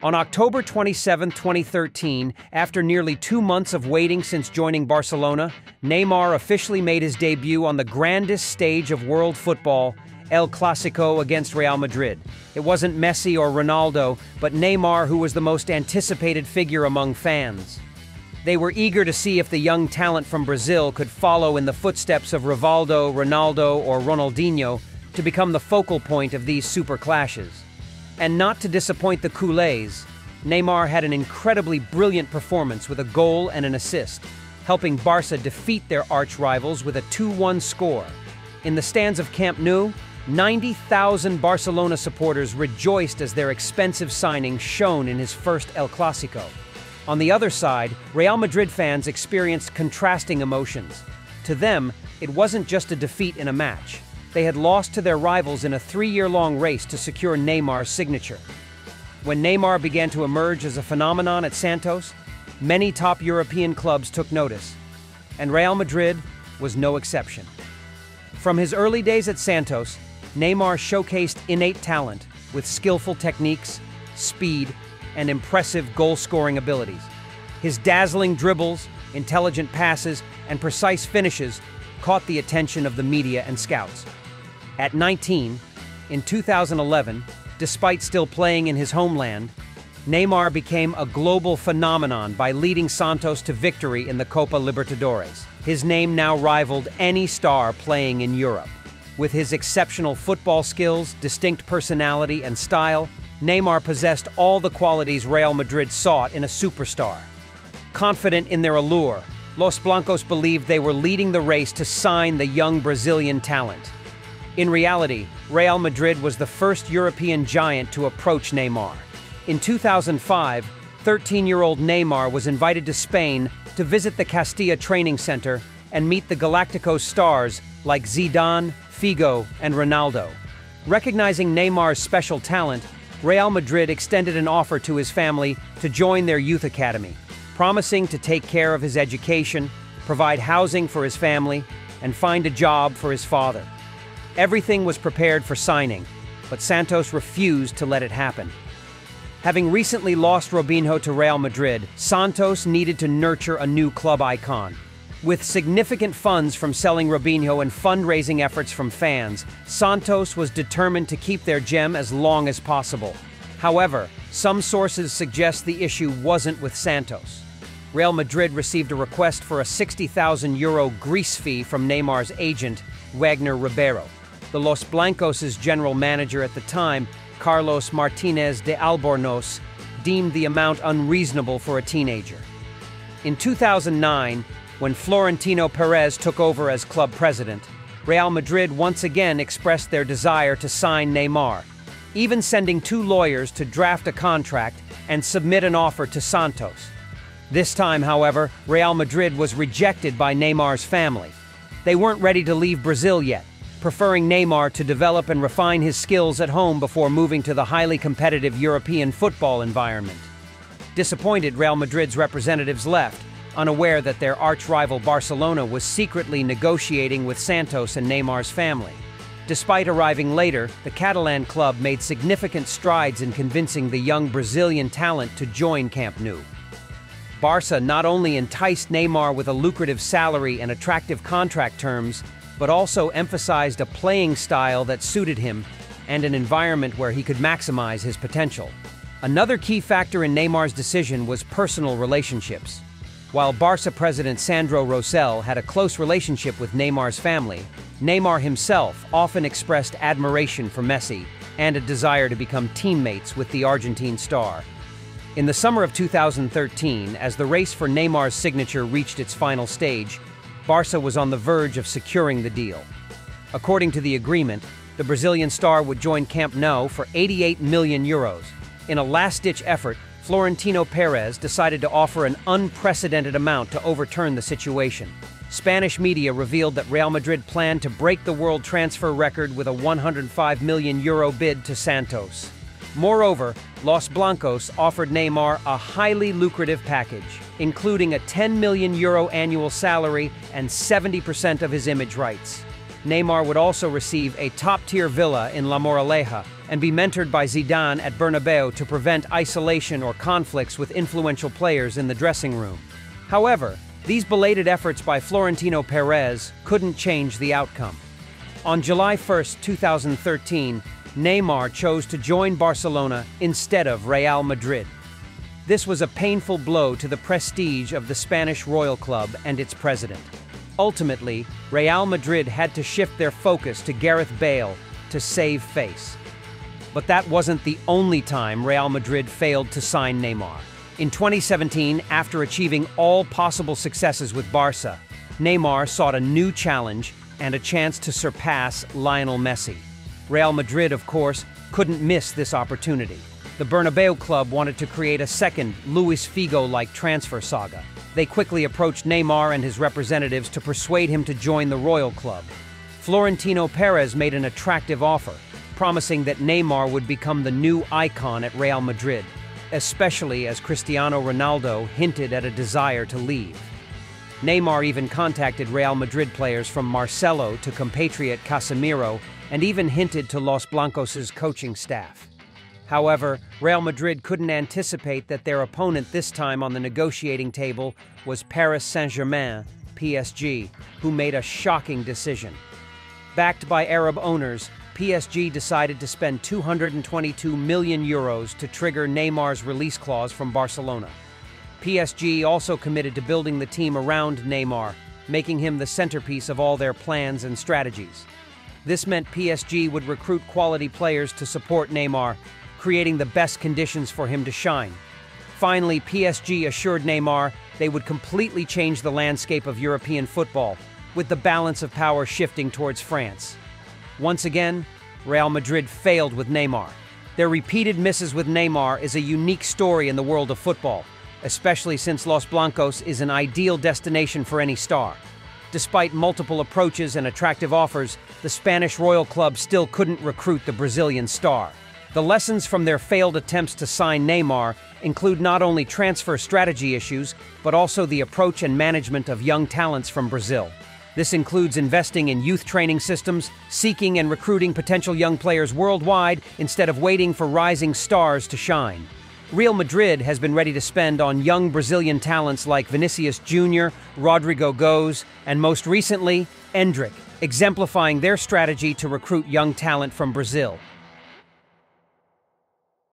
On October 27, 2013, after nearly two months of waiting since joining Barcelona, Neymar officially made his debut on the grandest stage of world football, El Clasico against Real Madrid. It wasn't Messi or Ronaldo, but Neymar who was the most anticipated figure among fans. They were eager to see if the young talent from Brazil could follow in the footsteps of Rivaldo, Ronaldo, or Ronaldinho to become the focal point of these super clashes. And not to disappoint the Culés, Neymar had an incredibly brilliant performance with a goal and an assist, helping Barca defeat their arch rivals with a 2-1 score. In the stands of Camp Nou, 90,000 Barcelona supporters rejoiced as their expensive signing shone in his first El Clasico. On the other side, Real Madrid fans experienced contrasting emotions. To them, it wasn't just a defeat in a match. They had lost to their rivals in a three-year-long race to secure Neymar's signature. When Neymar began to emerge as a phenomenon at Santos, many top European clubs took notice, and Real Madrid was no exception. From his early days at Santos, Neymar showcased innate talent with skillful techniques, speed, and impressive goal-scoring abilities. His dazzling dribbles, intelligent passes, and precise finishes caught the attention of the media and scouts. At 19, in 2011, despite still playing in his homeland, Neymar became a global phenomenon by leading Santos to victory in the Copa Libertadores. His name now rivaled any star playing in Europe. With his exceptional football skills, distinct personality, and style, Neymar possessed all the qualities Real Madrid sought in a superstar. Confident in their allure, Los Blancos believed they were leading the race to sign the young Brazilian talent. In reality, Real Madrid was the first European giant to approach Neymar. In 2005, 13-year-old Neymar was invited to Spain to visit the Castilla training center and meet the Galacticos stars like Zidane, Figo, and Ronaldo. Recognizing Neymar's special talent, Real Madrid extended an offer to his family to join their youth academy, promising to take care of his education, provide housing for his family, and find a job for his father. Everything was prepared for signing, but Santos refused to let it happen. Having recently lost Robinho to Real Madrid, Santos needed to nurture a new club icon. With significant funds from selling Robinho and fundraising efforts from fans, Santos was determined to keep their gem as long as possible. However, some sources suggest the issue wasn't with Santos. Real Madrid received a request for a 60,000 euro grease fee from Neymar's agent, Wagner Ribeiro. The Los Blancos' general manager at the time, Carlos Martinez de Albornoz, deemed the amount unreasonable for a teenager. In 2009, when Florentino Perez took over as club president, Real Madrid once again expressed their desire to sign Neymar, even sending two lawyers to draft a contract and submit an offer to Santos. This time, however, Real Madrid was rejected by Neymar's family. They weren't ready to leave Brazil yet, preferring Neymar to develop and refine his skills at home before moving to the highly competitive European football environment. Disappointed, Real Madrid's representatives left, unaware that their arch-rival Barcelona was secretly negotiating with Santos and Neymar's family. Despite arriving later, the Catalan club made significant strides in convincing the young Brazilian talent to join Camp Nou. Barca not only enticed Neymar with a lucrative salary and attractive contract terms, but also emphasized a playing style that suited him and an environment where he could maximize his potential. Another key factor in Neymar's decision was personal relationships. While Barca president Sandro Rosell had a close relationship with Neymar's family, Neymar himself often expressed admiration for Messi and a desire to become teammates with the Argentine star. In the summer of 2013, as the race for Neymar's signature reached its final stage, Barca was on the verge of securing the deal. According to the agreement, the Brazilian star would join Camp Nou for 88 million euros. In a last-ditch effort, Florentino Perez decided to offer an unprecedented amount to overturn the situation. Spanish media revealed that Real Madrid planned to break the world transfer record with a 105 million euro bid to Santos. Moreover, Los Blancos offered Neymar a highly lucrative package, including a 10 million euro annual salary and 70% of his image rights. Neymar would also receive a top-tier villa in La Moraleja, and be mentored by Zidane at Bernabeu to prevent isolation or conflicts with influential players in the dressing room. However, these belated efforts by Florentino Perez couldn't change the outcome. On July 1, 2013, Neymar chose to join Barcelona instead of Real Madrid. This was a painful blow to the prestige of the Spanish Royal Club and its president. Ultimately, Real Madrid had to shift their focus to Gareth Bale to save face. But that wasn't the only time Real Madrid failed to sign Neymar. In 2017, after achieving all possible successes with Barca, Neymar sought a new challenge and a chance to surpass Lionel Messi. Real Madrid, of course, couldn't miss this opportunity. The Bernabeu club wanted to create a second Luis Figo-like transfer saga. They quickly approached Neymar and his representatives to persuade him to join the Royal Club. Florentino Perez made an attractive offer, promising that Neymar would become the new icon at Real Madrid especially as Cristiano Ronaldo hinted at a desire to leave. Neymar even contacted Real Madrid players from Marcelo to compatriot Casemiro and even hinted to Los Blancos' coaching staff. However, Real Madrid couldn't anticipate that their opponent this time on the negotiating table was Paris Saint-Germain, PSG, who made a shocking decision. Backed by Arab owners, PSG decided to spend 222 million euros to trigger Neymar's release clause from Barcelona. PSG also committed to building the team around Neymar, making him the centerpiece of all their plans and strategies. This meant PSG would recruit quality players to support Neymar, creating the best conditions for him to shine. Finally, PSG assured Neymar they would completely change the landscape of European football, with the balance of power shifting towards France. Once again, Real Madrid failed with Neymar. Their repeated misses with Neymar is a unique story in the world of football, especially since Los Blancos is an ideal destination for any star. Despite multiple approaches and attractive offers, the Spanish Royal Club still couldn't recruit the Brazilian star. The lessons from their failed attempts to sign Neymar include not only transfer strategy issues, but also the approach and management of young talents from Brazil. This includes investing in youth training systems, seeking and recruiting potential young players worldwide instead of waiting for rising stars to shine. Real Madrid has been ready to spend on young Brazilian talents like Vinicius Jr., Rodrygo Goes, and most recently, Endrick, exemplifying their strategy to recruit young talent from Brazil.